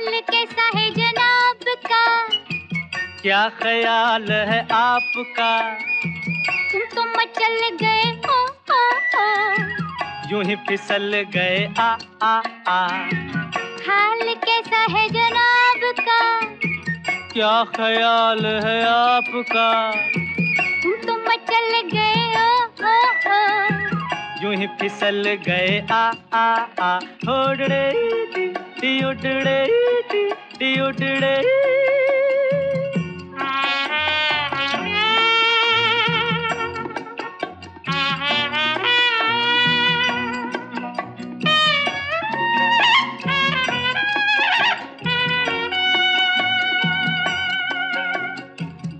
हाल कैसा है जनाब का? क्या ख्याल है आपका? तुम तो मचल गए ओ ओ ओ यूँ ही फिसल गए आ आ आ। हाल कैसा है जनाब का? क्या ख्याल है आपका? तुम तो मचल गए ओ ओ ओ यूँ ही फिसल गए आ आ आ। होड़े टी उड़ड़े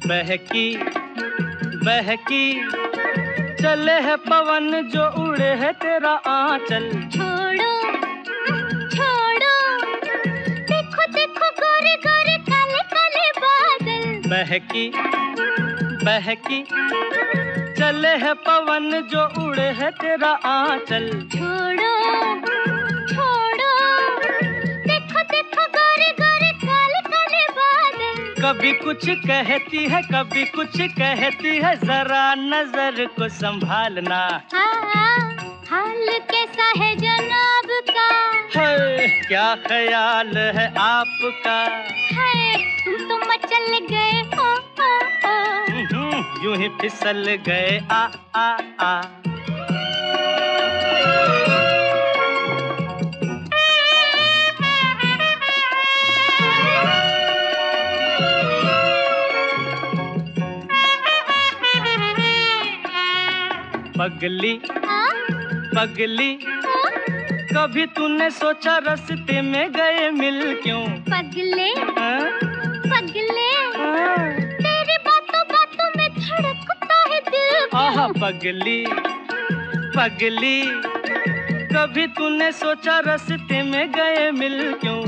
बहकी बहकी चले है पवन जो उड़े है तेरा आंचल। छोड़ो गोरे काले काले बादल। बहकी बहकी चले है पवन जो उड़े है तेरा आंचल। छोड़ो छोड़ो देखो देखो गोरे गोरे काले काले बादल। कभी कुछ कहती है कभी कुछ कहती है जरा नज़र को संभालना। हाँ हाल कैसा है है क्या ख्याल है आपका है तुम तो मचल गए ओ ओ ओ हम्म, यूँ ही फिसल गए आ आ आ पगली हाँ? पगली हाँ? कभी तूने सोचा रस्ते में गए मिल क्यों पगले हाँ? पगले हाँ। तेरी बातों बातों में धड़कता है दिल आहा पगली पगली कभी तूने सोचा रस्ते में गए मिल क्यों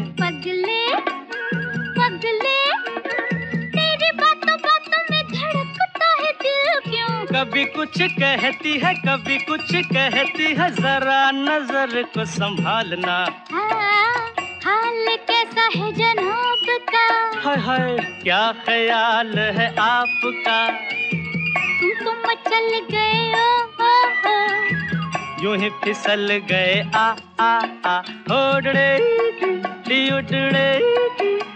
कभी कुछ कहती है कभी कुछ कहती है जरा नज़र को संभालना। हाँ, हाल कैसा है जनाब का। हाय हाय क्या ख्याल है आपका? तुम तो मचल गए ओ ओ ओ यूँ ही फिसल गए आ आ आ। होड़े डी उड़ड़े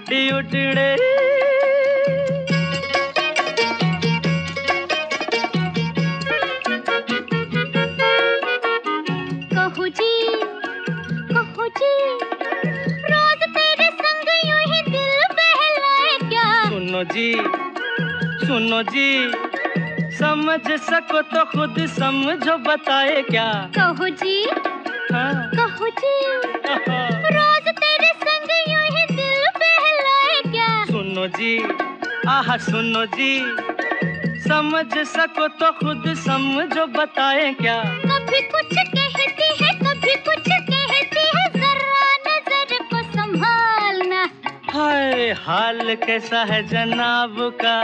डी उड़ड़े कहू जी कहू जी। रोज तेरे संग यूँ ही दिल बहलाए क्या? सुनो जी सुनो जी समझ सको तो खुद समझो बताए क्या? कहू जी हाँ? कहू जी। रोज तेरे संग यूँ ही दिल बहलाए क्या? सुनो जी आह सुनो जी समझ सको तो खुद समझो बताए क्या? कभी कुछ कहती है कभी कुछ कहती है जरा नज़र को संभालना। हाय हाल कैसा है जनाब का?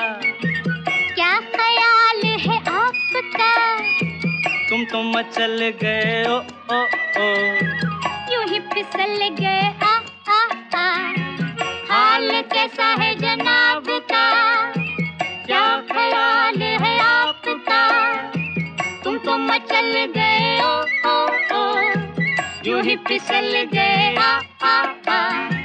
क्या ख्याल है आपका? तुम तो मचल गए ओ ओ ओ। यूँ ही फिसल गए आ आ आ। हाल कैसा है ही फिसल गए आ, आ, आ।